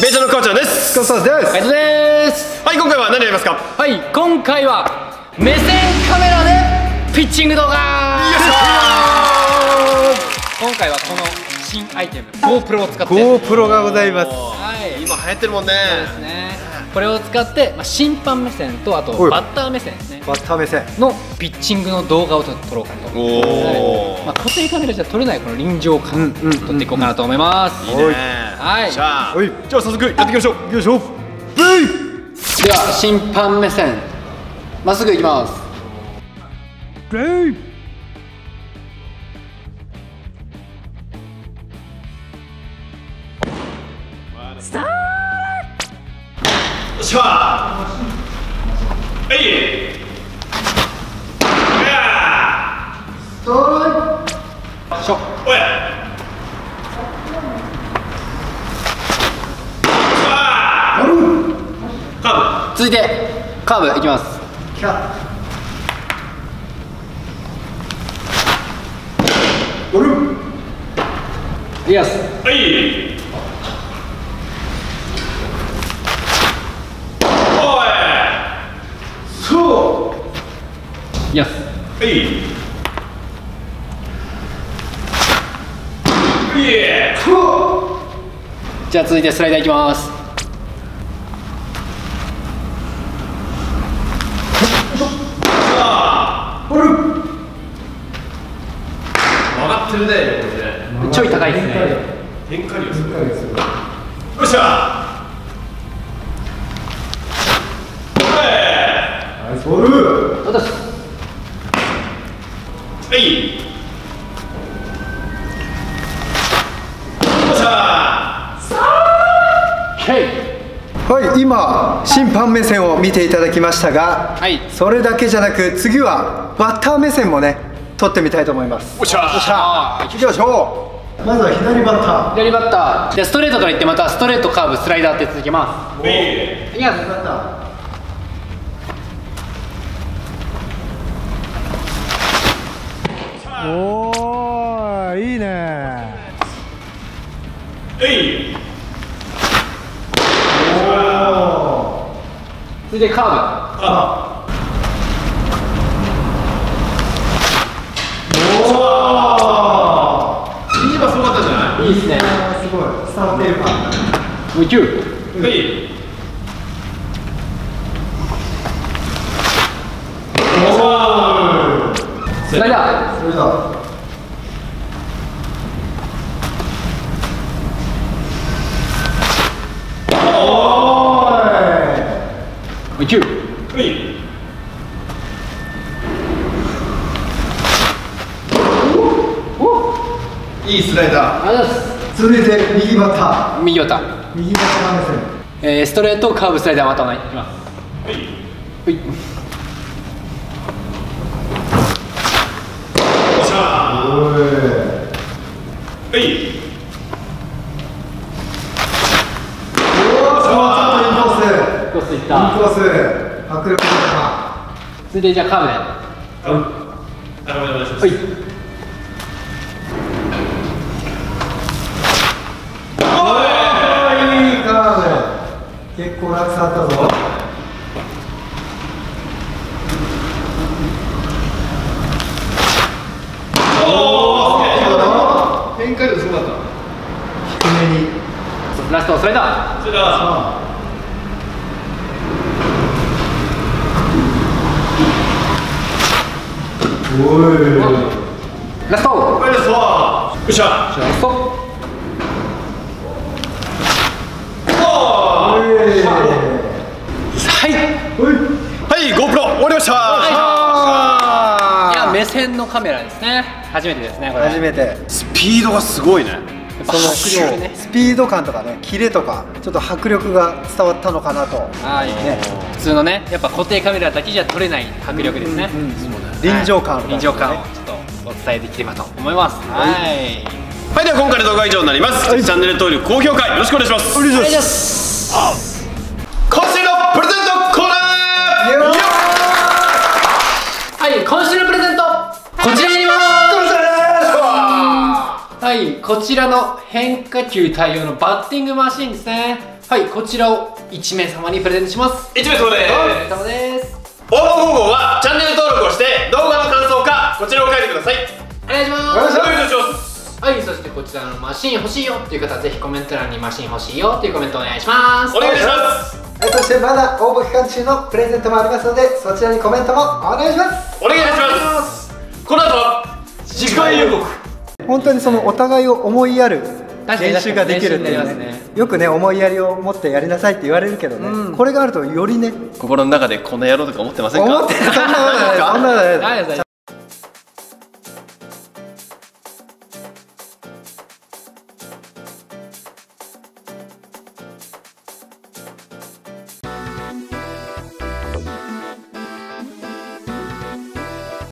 ベンチャーの母ちゃんです。そうそうです。です。はい今回は何やりますか？はい今回は目線カメラでピッチング動画。今回はこの新アイテム。GoPro を使って。GoPro がございます。はい。今流行ってるもんね。ですね。これを使って、まあ、審判目線とあとバッター目線ですね。バッター目線。のピッチングの動画をちょっと撮ろうかと。おまあ、固定カメラじゃ撮れないこの臨場感、うんうんうん。撮っていこうかなと思います、いいねはい。じゃあはい。じゃあ早速やっていきましょう。よいしょブイでは審判目線。まっすぐ行きます。ブイよっしゃはい。いやしょおいカ続いてカーブいきます。ルはい。そう。はい。じゃあ続いてスライダーいきます曲がってるねこれねちょい高いですね。変化量するよっしゃ。ナイスボール。はい。よっしゃ。OK はい。今審判目線を見ていただきましたが、はい。それだけじゃなく次はバッター目線もね撮ってみたいと思います。おっしゃあ行きましょう。まずは左バッタ左バッター。じゃあストレートからいってまたストレートカーブスライダーって続きまはいすいきます。ーバッター。おーいいね。はい。続いてカーあいい今すごかったんじゃブいいですね。すごい。伝わっているかもう一球ない。はいそれじゃあもう一球はいいいスライダー。続いて右バッタ右バッター。ー右バッター目線。えー、ストレートカーブスライダーまたない。ます。はい。はい。おっしゃおいはいあーインコース。コースいっインたコース。迫力だ続いてじゃあカーブで。あお願いします。はい結構落差あったぞ。変化量すごかった低めに。ラストスライダーそれではおい。ラスト。よっしゃ。ラストはいはい GoPro 終わりましたいや目線のカメラですね。初めてですねこれ初めて。スピードがすごいね。その迫力ね。スピード感とかねキレとかちょっと迫力が伝わったのかなと。はい。ね。普通のねやっぱ固定カメラだけじゃ撮れない迫力ですね、臨場感ある臨場感をちょっとお伝えできればと思います。はい。はい。では今回の動画は以上になります、チャンネル登録高評価よろしくお願いします。お願いしますこちらの変化球対応のバッティングマシンですね。はいこちらを1名様にプレゼントします。1名様でお疲れす。様です応募方法はチャンネル登録をして動画の感想かこちらを書いてください。お願いします。お願いします。お願いしますはいそしてこちらのマシン欲しいよっていう方はぜひコメント欄にマシン欲しいよっていうコメントお願いします。お願いします。はい、そしてまだ応募期間中のプレゼントもありますのでそちらにコメントもお願いします。お願いします。この後は次回予告本当にそのお互いを思いやる練習ができるっていう練習になりますね。よくね思いやりを持ってやりなさいって言われるけどね、うん。これがあるとよりね。心の中でこの野郎とか思ってませんか？思ってそんなことない